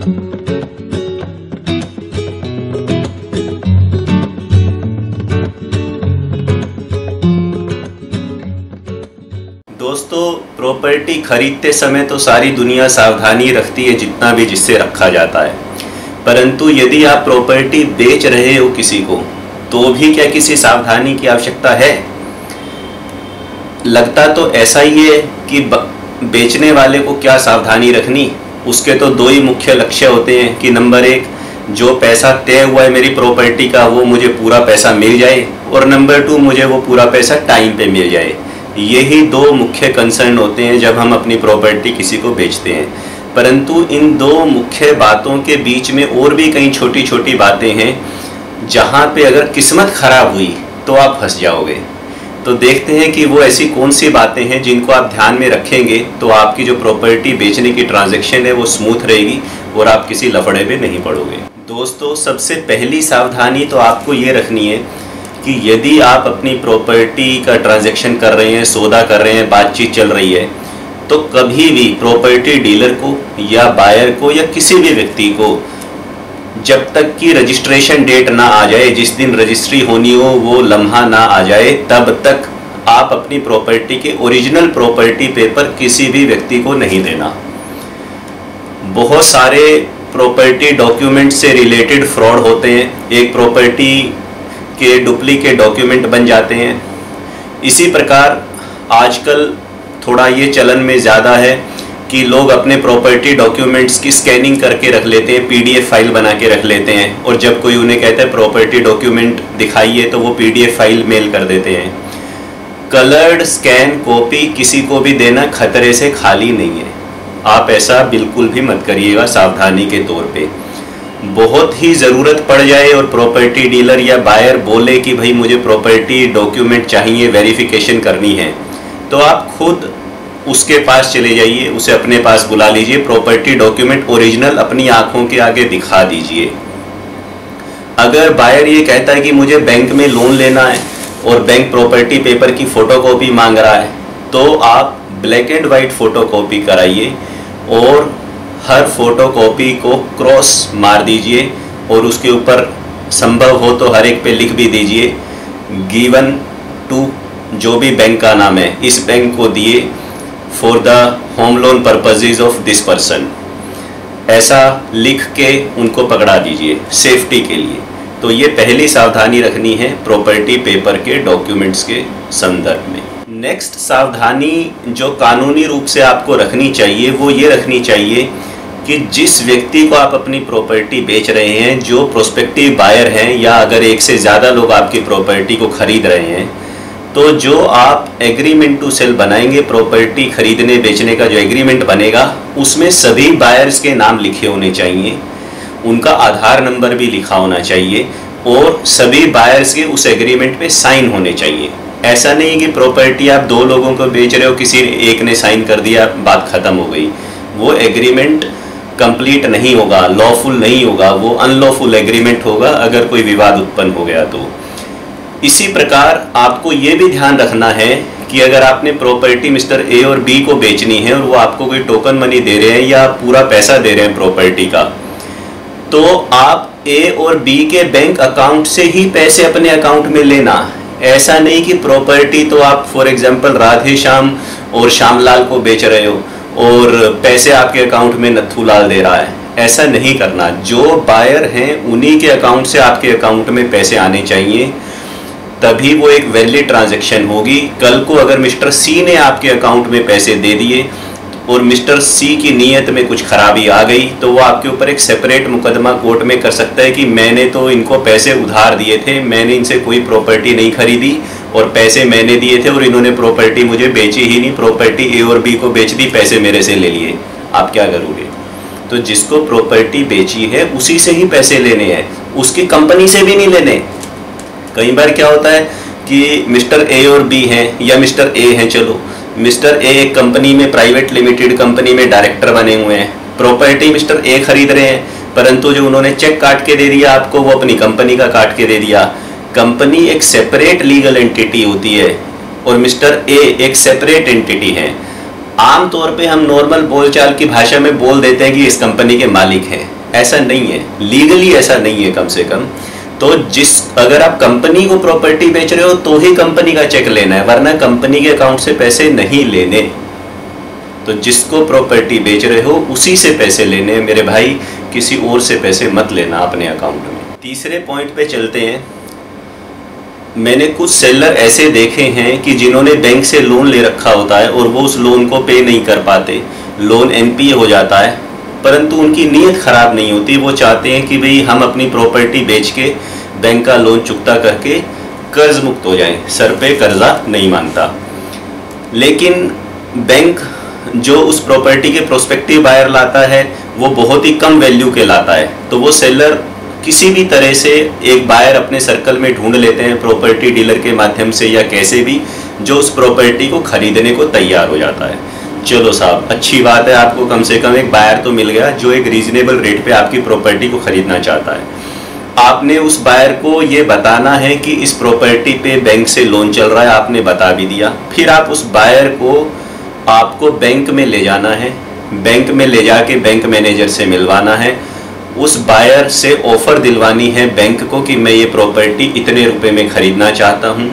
दोस्तों प्रॉपर्टी खरीदते समय तो सारी दुनिया सावधानी रखती है जितना भी जिससे रखा जाता है। परंतु यदि आप प्रॉपर्टी बेच रहे हो किसी को तो भी क्या किसी सावधानी की आवश्यकता है? लगता तो ऐसा ही है कि बेचने वाले को क्या सावधानी रखनी? उसके तो दो ही मुख्य लक्ष्य होते हैं कि नंबर एक, जो पैसा तय हुआ है मेरी प्रॉपर्टी का, वो मुझे पूरा पैसा मिल जाए और नंबर टू मुझे वो पूरा पैसा टाइम पे मिल जाए। यही दो मुख्य कंसर्न होते हैं जब हम अपनी प्रॉपर्टी किसी को बेचते हैं। परंतु इन दो मुख्य बातों के बीच में और भी कई छोटी छोटी बातें हैं, जहाँ पे अगर किस्मत खराब हुई तो आप फंस जाओगे। तो देखते हैं कि वो ऐसी कौन सी बातें हैं जिनको आप ध्यान में रखेंगे तो आपकी जो प्रॉपर्टी बेचने की ट्रांजैक्शन है वो स्मूथ रहेगी और आप किसी लफड़े में नहीं पड़ोगे। दोस्तों, सबसे पहली सावधानी तो आपको ये रखनी है कि यदि आप अपनी प्रॉपर्टी का ट्रांजैक्शन कर रहे हैं, सौदा कर रहे हैं, बातचीत चल रही है तो कभी भी प्रॉपर्टी डीलर को या बायर को या किसी भी व्यक्ति को जब तक कि रजिस्ट्रेशन डेट ना आ जाए, जिस दिन रजिस्ट्री होनी हो, वो लम्हा ना आ जाए, तब तक आप अपनी प्रॉपर्टी के ओरिजिनल प्रॉपर्टी पेपर किसी भी व्यक्ति को नहीं देना। बहुत सारे प्रॉपर्टी डॉक्यूमेंट से रिलेटेड फ्रॉड होते हैं। एक प्रॉपर्टी के डुप्लीकेट डॉक्यूमेंट बन जाते हैं। इसी प्रकार आजकल थोड़ा ये चलन में ज़्यादा है कि लोग अपने प्रॉपर्टी डॉक्यूमेंट्स की स्कैनिंग करके रख लेते हैं पीडीएफ फ़ाइल बना के रख लेते हैं और जब कोई उन्हें कहता है प्रॉपर्टी डॉक्यूमेंट दिखाइए तो वो पीडीएफ फ़ाइल मेल कर देते हैं। कलर्ड स्कैन कॉपी किसी को भी देना खतरे से खाली नहीं है। आप ऐसा बिल्कुल भी मत करिएगा सावधानी के तौर पे। बहुत ही ज़रूरत पड़ जाए और प्रॉपर्टी डीलर या बायर बोले कि भाई मुझे प्रॉपर्टी डॉक्यूमेंट चाहिए वेरिफिकेशन करनी है तो आप खुद उसके पास चले जाइए, उसे अपने पास बुला लीजिए प्रॉपर्टी डॉक्यूमेंट ओरिजिनल अपनी आँखों के आगे दिखा दीजिए। अगर बायर ये कहता है कि मुझे बैंक में लोन लेना है और बैंक प्रॉपर्टी पेपर की फ़ोटोकॉपी मांग रहा है तो आप ब्लैक एंड वाइट फ़ोटोकॉपी कराइए और हर फ़ोटो कॉपी को क्रॉस मार दीजिए और उसके ऊपर संभव हो तो हर एक पे लिख भी दीजिए गिवन टू जो भी बैंक का नाम है, इस बैंक को दिए for the home loan purposes of this person ऐसा लिख के उनको पकड़ा दीजिए सेफ्टी के लिए। तो ये पहली सावधानी रखनी है प्रॉपर्टी पेपर के डॉक्यूमेंट्स के संदर्भ में। नेक्स्ट सावधानी जो कानूनी रूप से आपको रखनी चाहिए, वो ये रखनी चाहिए कि जिस व्यक्ति को आप अपनी प्रॉपर्टी बेच रहे हैं, जो प्रोस्पेक्टिव बायर हैं या अगर एक से ज़्यादा लोग आपकी प्रॉपर्टी को खरीद रहे हैं तो जो आप एग्रीमेंट टू सेल बनाएँगे प्रॉपर्टी खरीदने, बेचने का जो एग्रीमेंट बनेगा, उसमें सभी बायर्स के नाम लिखे होने चाहिए। उनका आधार नंबर भी लिखा होना चाहिए और सभी बायर्स के उस एग्रीमेंट पे साइन होने चाहिए। ऐसा नहीं कि प्रॉपर्टी आप दो लोगों को बेच रहे हो, किसी एक ने साइन कर दिया, बात ख़त्म हो गई। वो एग्रीमेंट कंप्लीट नहीं होगा लॉफुल नहीं होगा, वो अनलॉफुल एग्रीमेंट होगा, अगर कोई विवाद उत्पन्न हो गया तो। इसी प्रकार आपको ये भी ध्यान रखना है कि अगर आपने प्रॉपर्टी मिस्टर ए और बी को बेचनी है और वो आपको कोई टोकन मनी दे रहे हैं या पूरा पैसा दे रहे हैं प्रॉपर्टी का तो आप ए और बी के बैंक अकाउंट से ही पैसे अपने अकाउंट में लेना। ऐसा नहीं कि प्रॉपर्टी तो आप फॉर एग्जांपल राधे श्याम और श्यामलाल को बेच रहे हो और पैसे आपके अकाउंट में नथू लाल दे रहा है। ऐसा नहीं करना। जो बायर हैं, उन्हीं के अकाउंट से आपके अकाउंट में पैसे आने चाहिए। तभी वो एक वैलिड ट्रांजेक्शन होगी। कल को अगर मिस्टर सी ने आपके अकाउंट में पैसे दे दिए और मिस्टर सी की नीयत में कुछ खराबी आ गई तो वो आपके ऊपर एक सेपरेट मुकदमा कोर्ट में कर सकता है कि मैंने तो इनको पैसे उधार दिए थे, मैंने इनसे कोई प्रॉपर्टी नहीं खरीदी और पैसे मैंने दिए थे और इन्होंने प्रॉपर्टी मुझे बेची ही नहीं प्रॉपर्टी ए और बी को बेच दी, पैसे मेरे से ले लिए। आप क्या करोगे? तो जिसको प्रॉपर्टी बेची है, उसी से ही पैसे लेने हैं। उसकी कंपनी से भी नहीं लेने। कई बार क्या होता है कि मिस्टर ए और बी हैं या मिस्टर ए हैं, चलो। मिस्टर ए एक कंपनी में, प्राइवेट लिमिटेड कंपनी में डायरेक्टर बने हुए हैं। प्रॉपर्टी मिस्टर ए खरीद रहे हैं, परंतु जो उन्होंने चेक काट के दे दिया आपको, वो अपनी कंपनी का काट के दे दिया। कंपनी एक सेपरेट लीगल एंटिटी होती है और मिस्टर ए एक सेपरेट एंटिटी है। आम तौर पे हम नॉर्मल बोलचाल की भाषा में बोल देते हैं कि इस कंपनी के मालिक हैं। ऐसा नहीं है। लीगली ऐसा नहीं है कम से कम। तो जिस, अगर आप कंपनी को प्रॉपर्टी बेच रहे हो तो ही कंपनी का चेक लेना है, वरना कंपनी के अकाउंट से पैसे नहीं लेने। तो जिसको प्रॉपर्टी बेच रहे हो, उसी से पैसे लेने हैं। मेरे भाई, किसी और से पैसे मत लेना अपने अकाउंट में। तीसरे पॉइंट पे चलते हैं। मैंने कुछ सेलर ऐसे देखे हैं कि जिन्होंने बैंक से लोन ले रखा होता है और वो उस लोन को पे नहीं कर पाते। लोन एनपीए हो जाता है। परंतु उनकी नीयत ख़राब नहीं होती। वो चाहते हैं कि भाई हम अपनी प्रॉपर्टी बेच के बैंक का लोन चुकता करके कर्ज मुक्त हो जाएँ। सर पे कर्जा नहीं मानता लेकिन बैंक जो उस प्रॉपर्टी के प्रोस्पेक्टिव बायर लाता है, वो बहुत ही कम वैल्यू के लाता है। तो वो सेलर किसी भी तरह से एक बायर अपने सर्कल में ढूंढ लेते हैं प्रॉपर्टी डीलर के माध्यम से या कैसे भी, जो उस प्रॉपर्टी को खरीदने को तैयार हो जाता है। चलो साहब, अच्छी बात है, आपको कम से कम एक बायर तो मिल गया जो एक रीजनेबल रेट पे आपकी प्रॉपर्टी को खरीदना चाहता है। आपने उस बायर को ये बताना है कि इस प्रॉपर्टी पे बैंक से लोन चल रहा है, आपने बता भी दिया। फिर आप उस बायर को आपको बैंक में ले जाना है बैंक में ले जाके बैंक मैनेजर से मिलवाना है। उस बायर से ऑफ़र दिलवानी है बैंक को कि मैं ये प्रॉपर्टी इतने रुपए में ख़रीदना चाहता हूँ।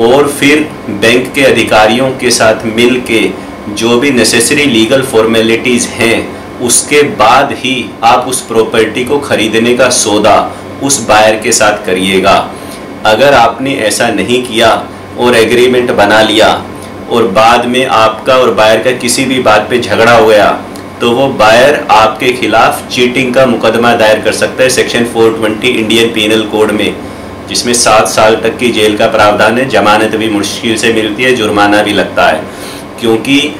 और फिर बैंक के अधिकारियों के साथ मिल के जो भी नेसेसरी लीगल फॉर्मेलिटीज़ हैं, उसके बाद ही आप उस प्रॉपर्टी को ख़रीदने का सौदा उस बायर के साथ करिएगा। अगर आपने ऐसा नहीं किया और एग्रीमेंट बना लिया और बाद में आपका और बायर का किसी भी बात पे झगड़ा हो गया तो वो बायर आपके खिलाफ चीटिंग का मुकदमा दायर कर सकता है सेक्शन 420 इंडियन पीनल कोड में, जिसमें सात साल तक की जेल का प्रावधान है, जमानत भी मुश्किल से मिलती है, जुर्माना भी लगता है। क्योंकि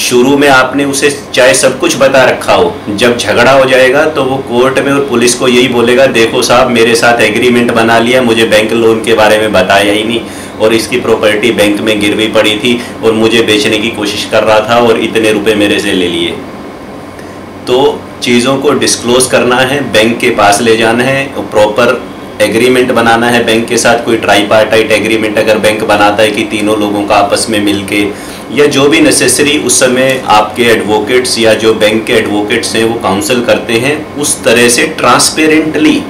शुरू में आपने उसे चाहे सब कुछ बता रखा हो, जब झगड़ा हो जाएगा तो वो कोर्ट में और पुलिस को यही बोलेगा, देखो साहब, मेरे साथ एग्रीमेंट बना लिया, मुझे बैंक लोन के बारे में बताया ही नहीं। और इसकी प्रॉपर्टी बैंक में गिरवी पड़ी थी और मुझे बेचने की कोशिश कर रहा था और इतने रुपए मेरे से ले लिए। तो चीज़ों को डिस्क्लोज करना है, बैंक के पास ले जाना है प्रॉपर एग्रीमेंट बनाना है, बैंक के साथ कोई ट्राईपार्टाइट एग्रीमेंट अगर बैंक बनाता है कि तीनों लोगों का आपस में मिलके या जो भी नेसेसरी उस समय आपके एडवोकेट्स या जो बैंक के एडवोकेट्स हैं, वो काउंसिल करते हैं, उस तरह से ट्रांसपेरेंटली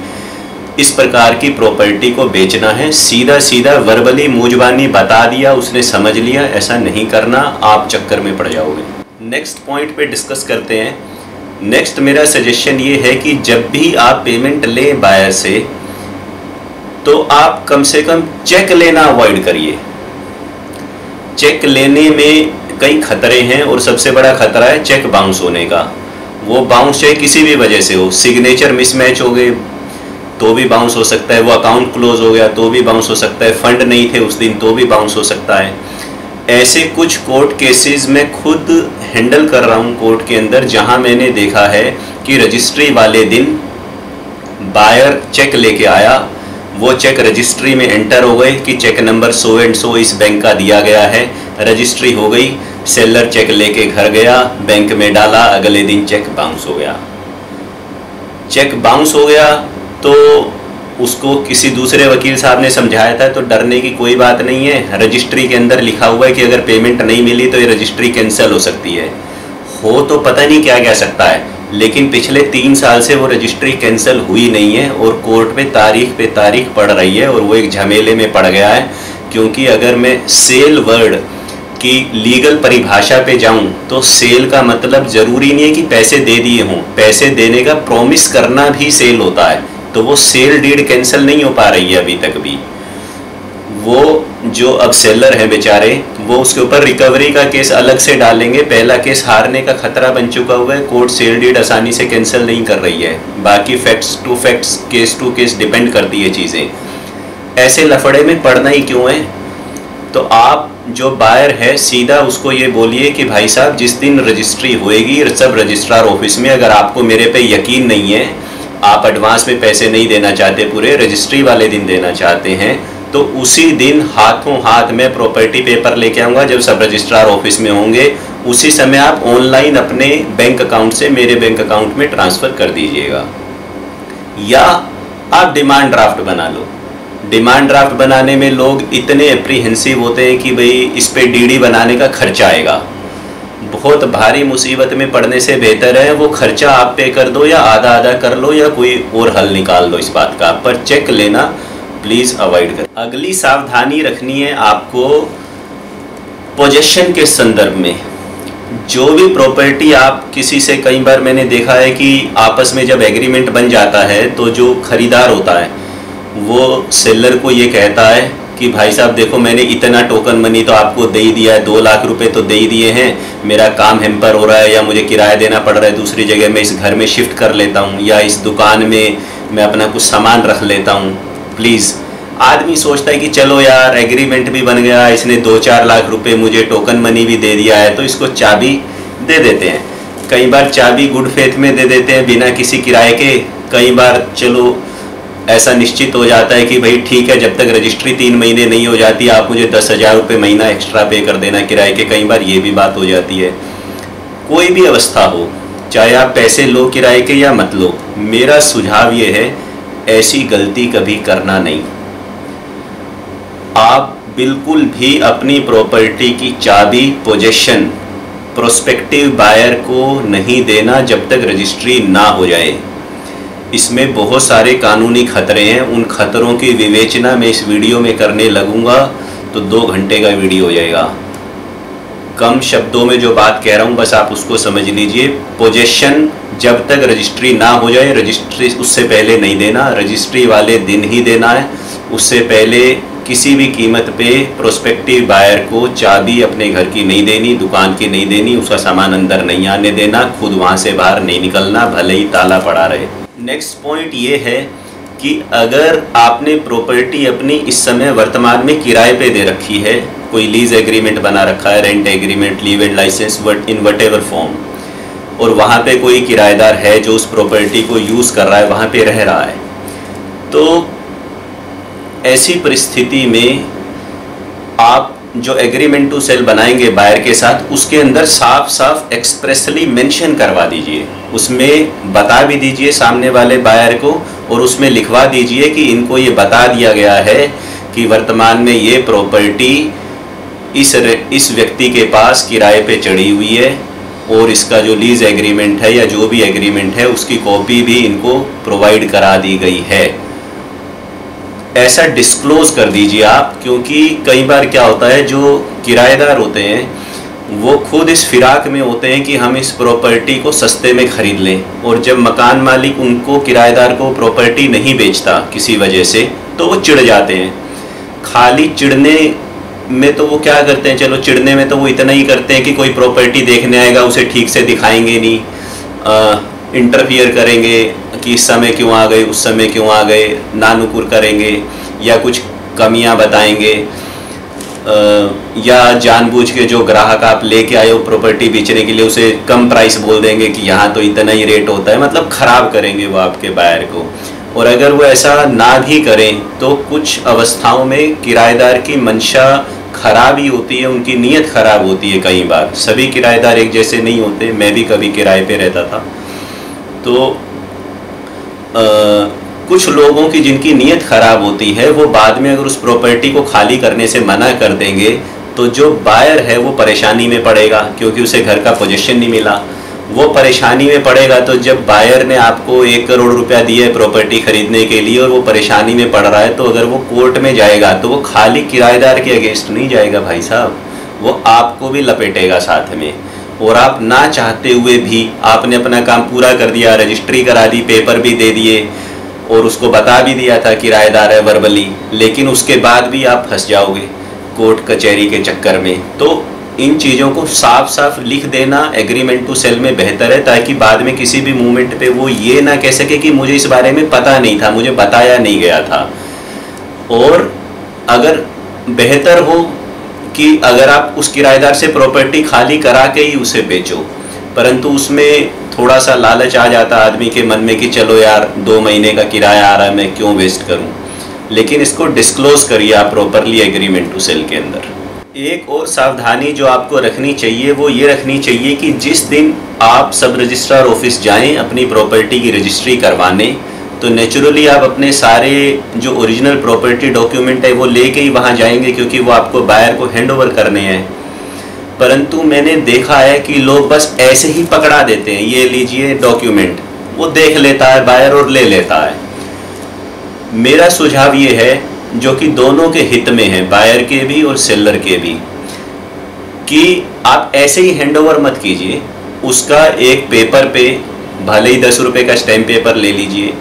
इस प्रकार की प्रॉपर्टी को बेचना है। सीधा सीधा वर्बली मूजबानी बता दिया, उसने समझ लिया, ऐसा नहीं करना, आप चक्कर में पड़ जाओगे। नेक्स्ट पॉइंट पे डिस्कस करते हैं। नेक्स्ट मेरा सजेशन ये है कि जब भी आप पेमेंट लें बायर से तो आप कम से कम चेक लेना अवॉइड करिए। चेक लेने में कई खतरे हैं और सबसे बड़ा खतरा है चेक बाउंस होने का। वो बाउंस चाहे किसी भी वजह से हो, सिग्नेचर मिसमैच हो गए तो भी बाउंस हो सकता है। वो अकाउंट क्लोज हो गया तो भी बाउंस हो सकता है। फंड नहीं थे उस दिन तो भी बाउंस हो सकता है। ऐसे कुछ कोर्ट केसेस में खुद हैंडल कर रहा हूँ कोर्ट के अंदर, जहाँ मैंने देखा है कि रजिस्ट्री वाले दिन बायर चेक लेके आया वो चेक रजिस्ट्री में एंटर हो गए कि cheque number so and so इस बैंक का दिया गया है। रजिस्ट्री हो गई सेलर चेक लेके घर गया बैंक में डाला, अगले दिन चेक बाउंस हो गया। चेक बाउंस हो गया तो उसको किसी दूसरे वकील साहब ने समझाया था तो डरने की कोई बात नहीं है। रजिस्ट्री के अंदर लिखा हुआ है कि अगर पेमेंट नहीं मिली तो ये रजिस्ट्री कैंसिल हो सकती है। हो तो पता नहीं क्या कह सकता है। लेकिन पिछले तीन साल से वो रजिस्ट्री कैंसिल हुई नहीं है और कोर्ट में तारीख पे तारीख पड़ रही है और वो एक झमेले में पड़ गया है, क्योंकि अगर मैं सेल वर्ड की लीगल परिभाषा पे जाऊँ तो सेल का मतलब ज़रूरी नहीं है कि पैसे दे दिए हों। पैसे देने का प्रॉमिस करना भी सेल होता है तो वो सेल डीड कैंसिल नहीं हो पा रही है अभी तक भी। वो जो अब सेलर हैं बेचारे, वो उसके ऊपर रिकवरी का केस अलग से डालेंगे। पहला केस हारने का खतरा बन चुका हुआ है। कोर्ट सेल डीड आसानी से कैंसिल नहीं कर रही है। बाकी facts to facts case to case depend करती है चीज़ें। ऐसे लफड़े में पढ़ना ही क्यों है? तो आप जो बायर है, सीधा उसको ये बोलिए कि भाई साहब, जिस दिन रजिस्ट्री होएगी, सब रजिस्ट्रार ऑफ़िस में, अगर आपको मेरे पे यकीन नहीं है, आप एडवांस में पैसे नहीं देना चाहते पूरे रजिस्ट्री वाले दिन देना चाहते हैं तो उसी दिन हाथों हाथ में प्रॉपर्टी पेपर लेके आऊँगा, जब सब रजिस्ट्रार ऑफ़िस में होंगे, उसी समय आप ऑनलाइन अपने बैंक अकाउंट से मेरे बैंक अकाउंट में ट्रांसफ़र कर दीजिएगा। या आप डिमांड ड्राफ्ट बना लो। डिमांड ड्राफ्ट बनाने में लोग इतने अप्रीहेंसिव होते हैं कि भाई इस पर डी बनाने का खर्चा आएगा। बहुत भारी मुसीबत में पड़ने से बेहतर है, वो खर्चा आप पे कर दो या आधा आधा कर लो या कोई और हल निकाल दो इस बात का। पर चेक लेना प्लीज़ अवॉइड कर। अगली सावधानी रखनी है आपको पोजेशन के संदर्भ में। जो भी प्रॉपर्टी आप किसी से कई बार मैंने देखा है कि आपस में जब एग्रीमेंट बन जाता है तो जो खरीदार होता है, वो सेलर को ये कहता है कि, भाई साहब, देखो, मैंने इतना टोकन मनी तो आपको दे ही दिया है, दो लाख रुपए तो दे ही दिए हैं, मेरा काम हेम्पर हो रहा है या मुझे किराया देना पड़ रहा है, दूसरी जगह मैं इस घर में शिफ्ट कर लेता हूँ या इस दुकान में मैं अपना कुछ सामान रख लेता हूँ। प्लीज़ आदमी सोचता है कि चलो यार एग्रीमेंट भी बन गया, इसने दो चार लाख रुपए मुझे टोकन मनी भी दे दिया है तो इसको चाबी दे देते हैं। कई बार चाबी गुड फेथ में दे देते हैं बिना किसी किराए के। कई बार चलो, ऐसा निश्चित हो जाता है कि भाई ठीक है, जब तक रजिस्ट्री तीन महीने नहीं हो जाती, आप मुझे दस हज़ार रुपये महीना एक्स्ट्रा पे कर देना किराए के। कई बार ये भी बात हो जाती है। कोई भी अवस्था हो, चाहे आप पैसे लो किराए के या मत लो, मेरा सुझाव ये है ऐसी गलती कभी करना नहीं। आप बिल्कुल भी अपनी प्रॉपर्टी की चाबी पोजेशन प्रोस्पेक्टिव बायर को नहीं देना जब तक रजिस्ट्री ना हो जाए। इसमें बहुत सारे कानूनी खतरे हैं, उन खतरों की विवेचना मैं इस वीडियो में करने लगूँगा तो दो घंटे का वीडियो हो जाएगा। कम शब्दों में जो बात कह रहा हूँ, बस आप उसको समझ लीजिए। पोजेशन जब तक रजिस्ट्री ना हो जाए रजिस्ट्री उससे पहले नहीं देना रजिस्ट्री वाले दिन ही देना है। उससे पहले किसी भी कीमत पे प्रोस्पेक्टिव बायर को चाबी अपने घर की नहीं देनी, दुकान की नहीं देनी, उसका सामान अंदर नहीं आने देना, खुद वहाँ से बाहर नहीं निकलना, भले ही ताला पड़ा रहे। नेक्स्ट पॉइंट ये है कि अगर आपने प्रॉपर्टी अपनी इस समय वर्तमान में किराए पे दे रखी है कोई लीज एग्रीमेंट बना रखा है rent agreement leave and licence what in whatever form और वहाँ पे कोई किराएदार है जो उस प्रॉपर्टी को यूज़ कर रहा है, वहाँ पे रह रहा है। तो ऐसी परिस्थिति में आप जो एग्रीमेंट टू सेल बनाएँगे बायर के साथ, उसके अंदर साफ़ साफ़ एक्सप्रेसली मेंशन करवा दीजिए। उसमें बता भी दीजिए सामने वाले बायर को और उसमें लिखवा दीजिए कि इनको ये बता दिया गया है कि वर्तमान में ये प्रॉपर्टी इस इस व्यक्ति के पास किराए पे चढ़ी हुई है और इसका जो लीज एग्रीमेंट है या जो भी एग्रीमेंट है, उसकी कॉपी भी इनको प्रोवाइड करा दी गई है। ऐसा डिस्क्लोज कर दीजिए आप, क्योंकि कई बार क्या होता है, जो किराएदार होते हैं, वो खुद इस फिराक में होते हैं कि हम इस प्रॉपर्टी को सस्ते में ख़रीद लें और जब मकान मालिक उनको किराएदार को प्रॉपर्टी नहीं बेचता किसी वजह से तो वो चिढ़ जाते हैं। खाली चिढ़ने में तो वो क्या करते हैं? चलो चिड़ने में तो वो इतना ही करते हैं कि कोई प्रॉपर्टी देखने आएगा उसे ठीक से दिखाएँगे नहीं। इंटरफियर करेंगे कि इस समय क्यों आ गए उस समय क्यों आ गए नानुकुर करेंगे या कुछ कमियाँ बताएँगे। आ, या जानबूझ के जो ग्राहक आप लेके आए हो प्रॉपर्टी बेचने के लिए उसे कम प्राइस बोल देंगे कि यहाँ तो इतना ही रेट होता है। मतलब ख़राब करेंगे वो आपके बायर को। और अगर वो ऐसा ना भी करें तो कुछ अवस्थाओं में किराएदार की मंशा खराब ही होती है उनकी नीयत खराब होती है कई बार। सभी किराएदार एक जैसे नहीं होते मैं भी कभी किराए पे रहता था। तो आ, कुछ लोगों की जिनकी नीयत ख़राब होती है वो बाद में अगर उस प्रॉपर्टी को खाली करने से मना कर देंगे तो जो बायर है वो परेशानी में पड़ेगा क्योंकि उसे घर का पोजीशन नहीं मिला। वो परेशानी में पड़ेगा तो जब बायर ने आपको एक करोड़ रुपया दिया है प्रॉपर्टी खरीदने के लिए और वो परेशानी में पड़ रहा है तो अगर वो कोर्ट में जाएगा तो वो खाली किराएदार के अगेंस्ट नहीं जाएगा भाई साहब। वो आपको भी लपेटेगा साथ में। और आप ना चाहते हुए भी आपने अपना काम पूरा कर दिया रजिस्ट्री करा दी पेपर भी दे दिए और उसको बता भी दिया था किराएदार है वर्बली लेकिन उसके बाद भी आप फंस जाओगे कोर्ट कचहरी के चक्कर में। तो इन चीज़ों को साफ़ साफ़ लिख देना एग्रीमेंट टू सेल में बेहतर है, ताकि बाद में किसी भी मूवमेंट पे वो ये ना कह सके कि मुझे इस बारे में पता नहीं था, मुझे बताया नहीं गया था। और अगर बेहतर हो कि अगर आप उस किराएदार से प्रॉपर्टी खाली करा के ही उसे बेचो, परंतु उसमें थोड़ा सा लालच आ जाता आदमी के मन में कि चलो यार, दो महीने का किराया आ रहा है, मैं क्यों वेस्ट करूँ? लेकिन इसको डिस्क्लोज करिए आप प्रॉपरली एग्रीमेंट टू सेल के अंदर। एक और सावधानी जो आपको रखनी चाहिए, वो ये रखनी चाहिए कि जिस दिन आप सब रजिस्ट्रार ऑफ़िस जाएँ, अपनी प्रॉपर्टी की रजिस्ट्री करवाने तो नेचुरली आप अपने सारे जो ओरिजिनल प्रॉपर्टी डॉक्यूमेंट है, वो लेके ही वहाँ जाएँगे क्योंकि वो आपको बायर को हैंड ओवर करने हैं। परंतु मैंने देखा है कि लोग बस ऐसे ही पकड़ा देते हैं, ये लीजिए डॉक्यूमेंट वो देख लेता है बायर और ले लेता है। मेरा सुझाव ये है जो कि दोनों के हित में है बायर के भी और सेलर के भी, कि आप ऐसे ही हैंडओवर मत कीजिए। उसका एक पेपर पे, भले ही दस रुपये का स्टैम्प पेपर ले लीजिए,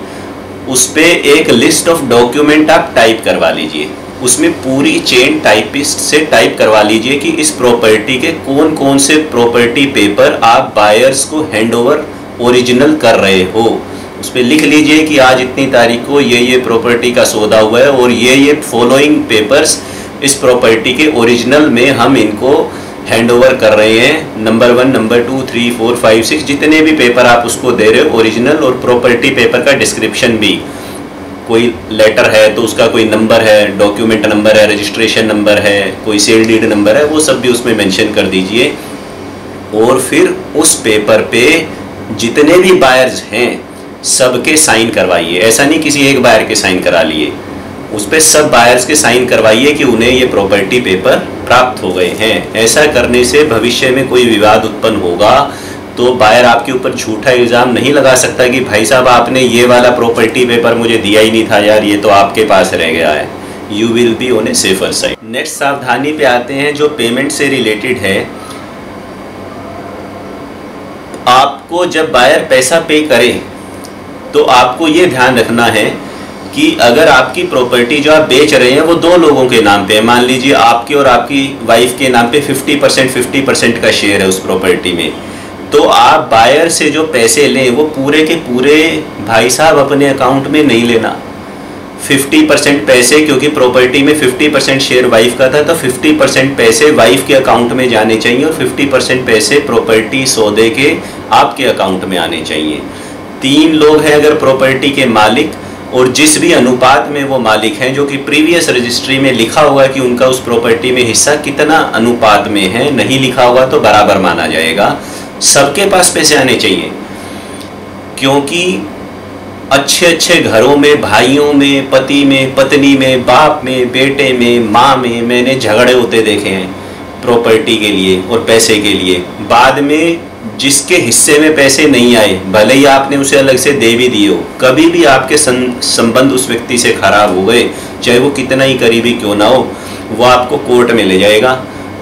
उस पर एक लिस्ट ऑफ़ डॉक्यूमेंट आप टाइप करवा लीजिए। उसमें पूरी चेन टाइपिस्ट से टाइप करवा लीजिए कि इस प्रॉपर्टी के कौन कौन से प्रॉपर्टी पेपर आप बायर्स को हैंडओवर ओरिजिनल कर रहे हो। उस पर लिख लीजिए कि आज इतनी तारीख को ये ये प्रॉपर्टी का सौदा हुआ है और ये ये फॉलोइंग पेपर्स इस प्रॉपर्टी के ओरिजिनल में हम इनको हैंड ओवर कर रहे हैं। Number one number two three four five six जितने भी पेपर आप उसको दे रहे हो ओरिजिनल और प्रॉपर्टी पेपर का डिस्क्रिप्शन भी। कोई लेटर है तो उसका कोई नंबर है डॉक्यूमेंट नंबर है रजिस्ट्रेशन नंबर है, कोई सेल डीड नंबर है, वो सब भी उसमें मेंशन कर दीजिए। और फिर उस पेपर पे जितने भी बायर्स हैं सबके साइन करवाइए। ऐसा नहीं किसी एक बायर के साइन करा लिए। उस पर सब बायर्स के साइन करवाइए कि उन्हें ये प्रॉपर्टी पेपर प्राप्त हो गए हैं। ऐसा करने से भविष्य में कोई विवाद उत्पन्न होगा तो बायर आपके ऊपर झूठा इल्ज़ाम नहीं लगा सकता कि, भाई साहब, आपने ये वाला प्रॉपर्टी पेपर मुझे दिया ही नहीं था यार, ये तो आपके पास रह गया है। You will be on a safer side next सावधानी पे आते हैं जो पेमेंट से रिलेटेड है। आपको जब बायर पैसा पे करे तो आपको ये ध्यान रखना है कि अगर आपकी प्रॉपर्टी जो आप बेच रहे हैं, वो दो लोगों के नाम पे है। मान लीजिए आपके और आपकी वाइफ के नाम पे 50 परसेंट फिफ्टी परसेंट का शेयर है उस प्रॉपर्टी में। तो आप बायर से जो पैसे लें, वो पूरे के पूरे भाई साहब अपने अकाउंट में नहीं लेना। 50 परसेंट पैसे, क्योंकि प्रॉपर्टी में 50 परसेंट शेयर वाइफ का था तो 50 परसेंट पैसे वाइफ के अकाउंट में जाने चाहिए और 50 परसेंट पैसे प्रॉपर्टी सौदे के आपके अकाउंट में आने चाहिए। तीन लोग हैं अगर प्रॉपर्टी के मालिक, और जिस भी अनुपात में वो मालिक हैं, जो कि प्रीवियस रजिस्ट्री में लिखा हुआ है कि उनका उस प्रॉपर्टी में हिस्सा कितना अनुपात में है, नहीं लिखा हुआ तो बराबर माना जाएगा। सबके पास पैसे आने चाहिए, क्योंकि अच्छे अच्छे घरों में, भाइयों में, पति में, पत्नी में, बाप में, बेटे में, माँ में मैंने झगड़े होते देखे हैं प्रॉपर्टी के लिए और पैसे के लिए। बाद में जिसके हिस्से में पैसे नहीं आए, भले ही आपने उसे अलग से दे भी दिए हो, कभी भी आपके संबंध उस व्यक्ति से खराब हो गए, चाहे वो कितना ही करीबी क्यों ना हो, वो आपको कोर्ट में ले जाएगा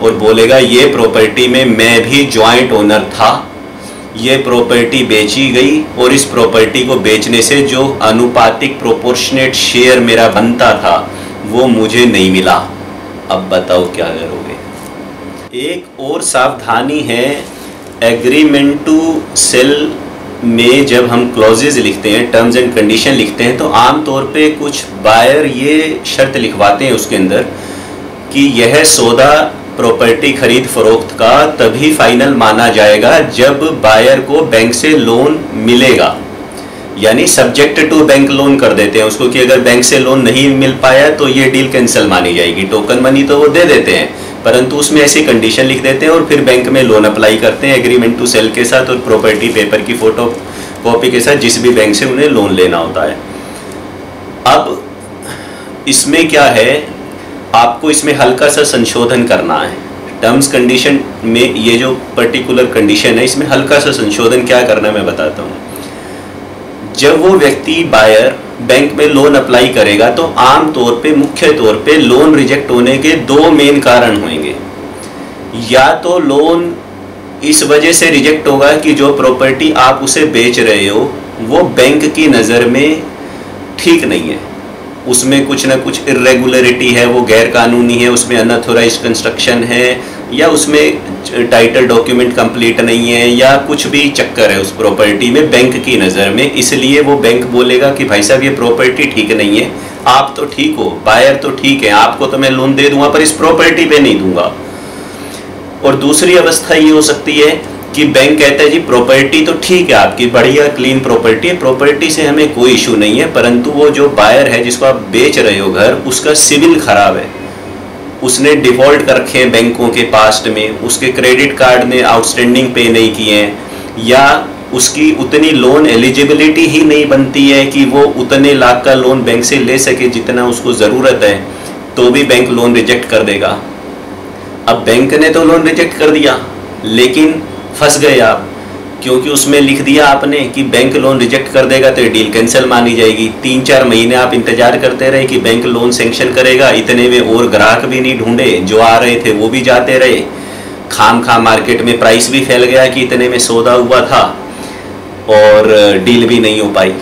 और बोलेगा, ये प्रॉपर्टी में मैं भी ज्वाइंट ओनर था, ये प्रॉपर्टी बेची गई और इस प्रॉपर्टी को बेचने से जो अनुपातिक प्रोपोर्शनेट शेयर मेरा बनता था, वो मुझे नहीं मिला। अब बताओ क्या करोगे? एक और सावधानी है एग्रीमेंट टू सेल में जब हम क्लॉजेज लिखते हैं टर्म्स एंड कंडीशन लिखते हैं तो आम तौर पे कुछ बायर ये शर्त लिखवाते हैं उसके अंदर कि यह सौदा प्रॉपर्टी खरीद फरोख्त का तभी फाइनल माना जाएगा जब बायर को बैंक से लोन मिलेगा। यानी सब्जेक्ट टू बैंक लोन कर देते हैं उसको कि अगर बैंक से लोन नहीं मिल पाया तो ये डील कैंसिल मानी जाएगी। टोकन मनी तो वो दे देते हैं। परंतु उसमें ऐसी कंडीशन लिख देते हैं और फिर बैंक में लोन अप्लाई करते हैं एग्रीमेंट टू सेल के साथ और प्रॉपर्टी पेपर की फ़ोटो कॉपी के साथ जिस भी बैंक से उन्हें लोन लेना होता है। अब इसमें क्या है? आपको इसमें हल्का सा संशोधन करना है। टर्म्स कंडीशन में ये जो पर्टिकुलर कंडीशन है, इसमें हल्का सा संशोधन क्या करना है मैं बताता हूँ। जब वो व्यक्ति बायर बैंक में लोन अप्लाई करेगा तो आम तौर पे, मुख्य तौर पे लोन रिजेक्ट होने के दो मेन कारण होंगे। या तो लोन इस वजह से रिजेक्ट होगा कि जो प्रॉपर्टी आप उसे बेच रहे हो, वो बैंक की नज़र में ठीक नहीं है। उसमें कुछ ना कुछ इरेगुलरिटी है, वो गैर कानूनी है, उसमें अनऑथोराइज कंस्ट्रक्शन है या उसमें टाइटल डॉक्यूमेंट कंप्लीट नहीं है, या कुछ भी चक्कर है उस प्रॉपर्टी में बैंक की नज़र में, इसलिए वो बैंक बोलेगा कि भाई साहब, ये प्रॉपर्टी ठीक नहीं है। आप तो ठीक हो बायर तो ठीक है, आपको तो मैं लोन दे दूँगा, पर इस प्रॉपर्टी पे नहीं दूँगा। और दूसरी अवस्था ये हो सकती है कि बैंक कहता है, जी प्रॉपर्टी तो ठीक है आपकी, बढ़िया क्लीन प्रॉपर्टी है प्रॉपर्टी से हमें कोई इशू नहीं है, परंतु वो जो बायर है, जिसको आप बेच रहे हो घर, उसका सिविल खराब है। उसने डिफ़ॉल्ट कर रखे हैं बैंकों के पास्ट में, उसके क्रेडिट कार्ड में आउटस्टैंडिंग पे नहीं किए हैं, या उसकी उतनी लोन एलिजिबिलिटी ही नहीं बनती है कि वो उतने लाख का लोन बैंक से ले सके जितना उसको ज़रूरत है तो भी बैंक लोन रिजेक्ट कर देगा। अब बैंक ने तो लोन रिजेक्ट कर दिया, लेकिन फंस गए आप। क्योंकि उसमें लिख दिया आपने कि बैंक लोन रिजेक्ट कर देगा तो ये डील कैंसिल मानी जाएगी। तीन चार महीने आप इंतज़ार करते रहे कि बैंक लोन सेंक्शन करेगा। इतने में और ग्राहक भी नहीं ढूंढे, जो आ रहे थे वो भी जाते रहे। खाम खाम मार्केट में प्राइस भी फैल गया कि इतने में सौदा हुआ था और डील भी नहीं हो पाई।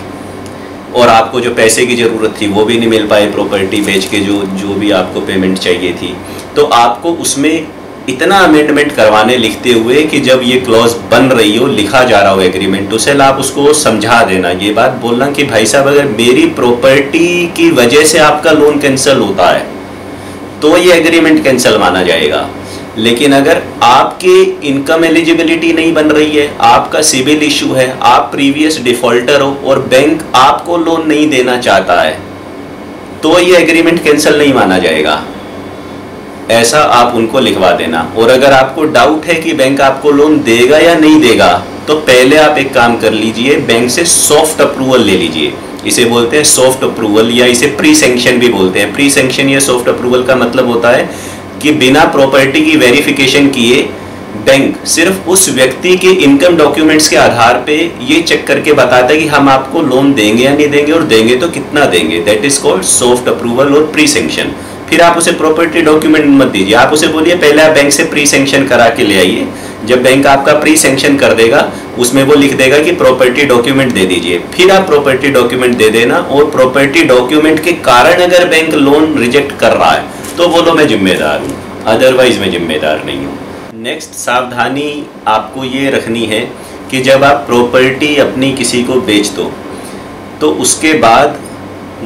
और आपको जो पैसे की ज़रूरत थी वो भी नहीं मिल पाए प्रॉपर्टी बेच के जो जो भी आपको पेमेंट चाहिए थी। तो आपको उसमें इतना अमेंडमेंट करवाने लिखते हुए कि जब ये क्लॉज बन रही हो, लिखा जा रहा हो एग्रीमेंट तो सेल आप उसको समझा देना। ये बात बोलना कि भाई साहब, अगर मेरी प्रॉपर्टी की वजह से आपका लोन कैंसिल होता है तो ये एग्रीमेंट कैंसिल माना जाएगा। लेकिन अगर आपकी इनकम एलिजिबिलिटी नहीं बन रही है, आपका सिविल इशू है, आप प्रीवियस डिफॉल्टर हो और बैंक आपको लोन नहीं देना चाहता है तो ये एग्रीमेंट कैंसिल नहीं माना जाएगा। ऐसा आप उनको लिखवा देना। और अगर आपको डाउट है कि बैंक आपको लोन देगा या नहीं देगा तो पहले आप एक काम कर लीजिए बैंक से सॉफ्ट अप्रूवल ले लीजिए। इसे बोलते हैं सॉफ्ट अप्रूवल या इसे प्री सेंक्शन भी बोलते हैं। प्री सेंक्शन या सॉफ्ट अप्रूवल का मतलब होता है कि बिना प्रॉपर्टी की वेरिफिकेशन किए बैंक सिर्फ़ उस व्यक्ति के इनकम डॉक्यूमेंट्स के आधार पे ये चेक करके बताता है कि हम आपको लोन देंगे या नहीं देंगे, और देंगे तो कितना देंगे। That is called soft approval और प्री सेंक्शन फिर आप उसे प्रॉपर्टी डॉक्यूमेंट मत दीजिए। आप उसे बोलिए, पहले आप बैंक से प्री सेंक्शन करा के ले आइए। जब बैंक आपका प्री सेंक्शन कर देगा, उसमें वो लिख देगा कि प्रॉपर्टी डॉक्यूमेंट दे दीजिए। फिर आप प्रॉपर्टी डॉक्यूमेंट दे देना और प्रॉपर्टी डॉक्यूमेंट के कारण अगर बैंक लोन रिजेक्ट कर रहा है तो बोलो, मैं जिम्मेदार हूँ। अदरवाइज़ मैं जिम्मेदार नहीं हूँ। नेक्स्ट सावधानी आपको ये रखनी है कि जब आप प्रॉपर्टी अपनी किसी को बेच दो तो उसके बाद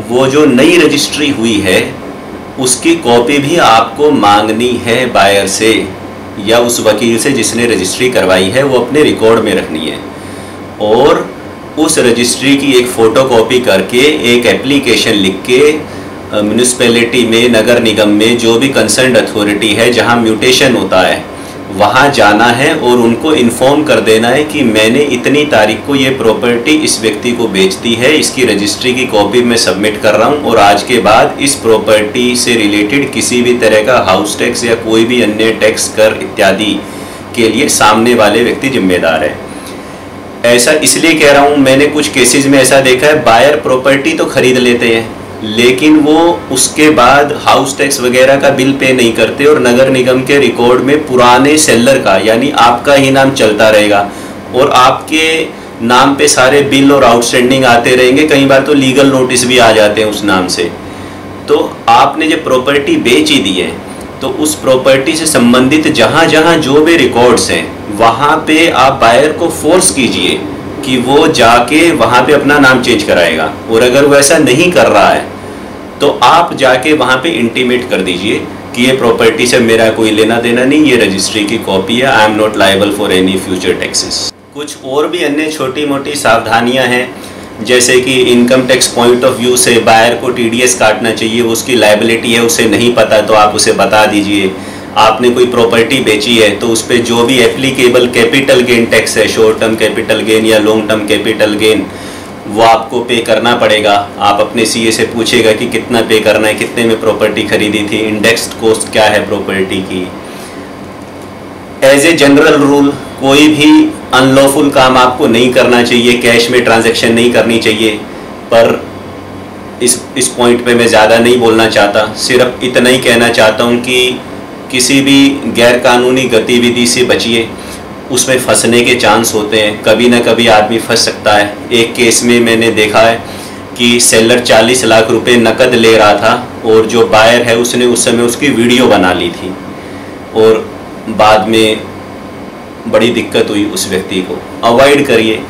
वो जो नई रजिस्ट्री हुई है उसकी कॉपी भी आपको मांगनी है बायर से या उस वकील से जिसने रजिस्ट्री करवाई है, वो अपने रिकॉर्ड में रखनी है। और उस रजिस्ट्री की एक फ़ोटो कॉपी करके, एक एप्लीकेशन लिख के म्यूनिसपैलिटी में, नगर निगम में जो भी कंसर्न अथॉरिटी है, जहाँ म्यूटेशन होता है वहाँ जाना है और उनको इन्फॉर्म कर देना है कि मैंने इतनी तारीख को ये प्रॉपर्टी इस व्यक्ति को बेच दी है, इसकी रजिस्ट्री की कॉपी मैं सबमिट कर रहा हूँ और आज के बाद इस प्रॉपर्टी से रिलेटेड किसी भी तरह का हाउस टैक्स या कोई भी अन्य टैक्स कर इत्यादि के लिए सामने वाले व्यक्ति जिम्मेदार है। ऐसा इसलिए कह रहा हूँ, मैंने कुछ केसेस में ऐसा देखा है बायर प्रॉपर्टी तो खरीद लेते हैं। लेकिन वो उसके बाद हाउस टैक्स वगैरह का बिल पे नहीं करते और नगर निगम के रिकॉर्ड में पुराने सेलर का, यानी आपका ही नाम चलता रहेगा। और आपके नाम पे सारे बिल और आउटस्टैंडिंग आते रहेंगे। कई बार तो लीगल नोटिस भी आ जाते हैं उस नाम से। तो आपने जब प्रॉपर्टी बेच दी है तो उस प्रॉपर्टी से संबंधित जहाँ जहाँ जो भी रिकॉर्ड्स हैं, वहाँ पे आप बायर को फोर्स कीजिए कि वो जाके वहाँ पे अपना नाम चेंज कराएगा। और अगर वो ऐसा नहीं कर रहा है तो आप जाके वहाँ पे इंटीमेट कर दीजिए कि ये प्रॉपर्टी से मेरा कोई लेना देना नहीं, ये रजिस्ट्री की कॉपी है I am not liable for any future taxes कुछ और भी अन्य छोटी मोटी सावधानियाँ हैं, जैसे कि income tax point of view से बायर को टीडीएस काटना चाहिए, उसकी लाइबिलिटी है, उसे नहीं पता तो आप उसे बता दीजिए। आपने कोई प्रॉपर्टी बेची है तो उस पर जो भी एप्लीकेबल कैपिटल गेन टैक्स है शॉर्ट टर्म कैपिटल गेन या लॉन्ग टर्म कैपिटल गेन वो आपको पे करना पड़ेगा। आप अपने सीए से पूछेगा कि कितना पे करना है, कितने में प्रॉपर्टी खरीदी थी इंडेक्स्ड कॉस्ट क्या है प्रॉपर्टी की। एज ए जनरल रूल कोई भी अनलॉफुल काम आपको नहीं करना चाहिए कैश में ट्रांजैक्शन नहीं करनी चाहिए। पर इस इस पॉइंट पे मैं ज़्यादा नहीं बोलना चाहता। सिर्फ़ इतना ही कहना चाहता हूँ कि किसी भी गैरकानूनी गतिविधि से बचिए। उसमें फंसने के चांस होते हैं। कभी ना कभी आदमी फंस सकता है। एक केस में मैंने देखा है कि सेलर 40 लाख रुपए नकद ले रहा था और जो बायर है उसने उस समय उसकी वीडियो बना ली थी और बाद में बड़ी दिक्कत हुई उस व्यक्ति को। अवॉइड करिए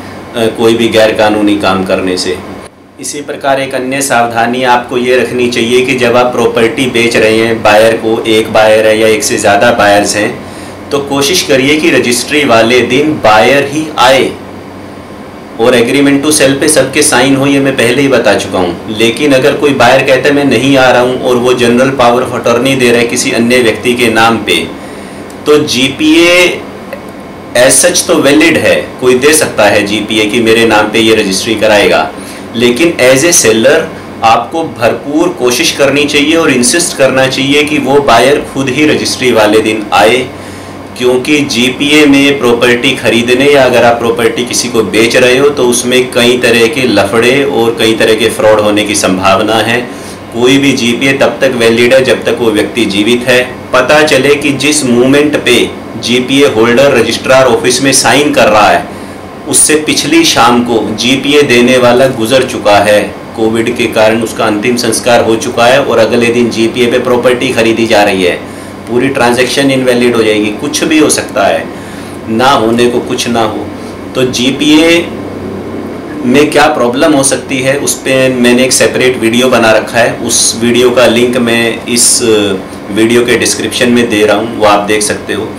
कोई भी गैर कानूनी काम करने से। इसी प्रकार एक अन्य सावधानी आपको ये रखनी चाहिए कि जब आप प्रॉपर्टी बेच रहे हैं बायर को एक बायर है या एक से ज़्यादा बायर्स हैं तो कोशिश करिए कि रजिस्ट्री वाले दिन बायर ही आए। और एग्रीमेंट टू सेल पे सबके साइन हो, ये मैं पहले ही बता चुका हूँ। लेकिन अगर कोई बायर कहता है, मैं नहीं आ रहा हूँ, और वो जनरल पावर ऑफ़ अटॉर्नी दे रहे हैं किसी अन्य व्यक्ति के नाम पे तो जीपीए एज सच तो वैलिड है। कोई दे सकता है जीपीए कि मेरे नाम पे ये रजिस्ट्री कराएगा। लेकिन एज ए सेलर आपको भरपूर कोशिश करनी चाहिए और इंसिस्ट करना चाहिए कि वो बायर खुद ही रजिस्ट्री वाले दिन आए। क्योंकि जीपीए में प्रॉपर्टी खरीदने या अगर आप प्रॉपर्टी किसी को बेच रहे हो तो उसमें कई तरह के लफड़े और कई तरह के फ्रॉड होने की संभावना है। कोई भी जीपीए तब तक वैलिड है जब तक वो व्यक्ति जीवित है। पता चले कि जिस मूवमेंट पे जीपीए होल्डर रजिस्ट्रार ऑफ़िस में साइन कर रहा है, उससे पिछली शाम को जीपीए देने वाला गुजर चुका है। कोविड के कारण उसका अंतिम संस्कार हो चुका है और अगले दिन जीपीए पे प्रॉपर्टी खरीदी जा रही है। पूरी ट्रांजैक्शन इनवैलिड हो जाएगी, कुछ भी हो सकता है। ना होने को कुछ ना हो। तो जीपीए में क्या प्रॉब्लम हो सकती है, उस पर मैंने एक सेपरेट वीडियो बना रखा है। उस वीडियो का लिंक मैं इस वीडियो के डिस्क्रिप्शन में दे रहा हूँ, वो आप देख सकते हो।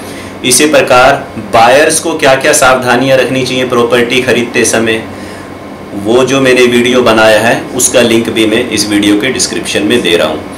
इसी प्रकार बायर्स को क्या क्या सावधानियाँ रखनी चाहिए प्रॉपर्टी खरीदते समय, वो जो मैंने वीडियो बनाया है, उसका लिंक भी मैं इस वीडियो के डिस्क्रिप्शन में दे रहा हूँ।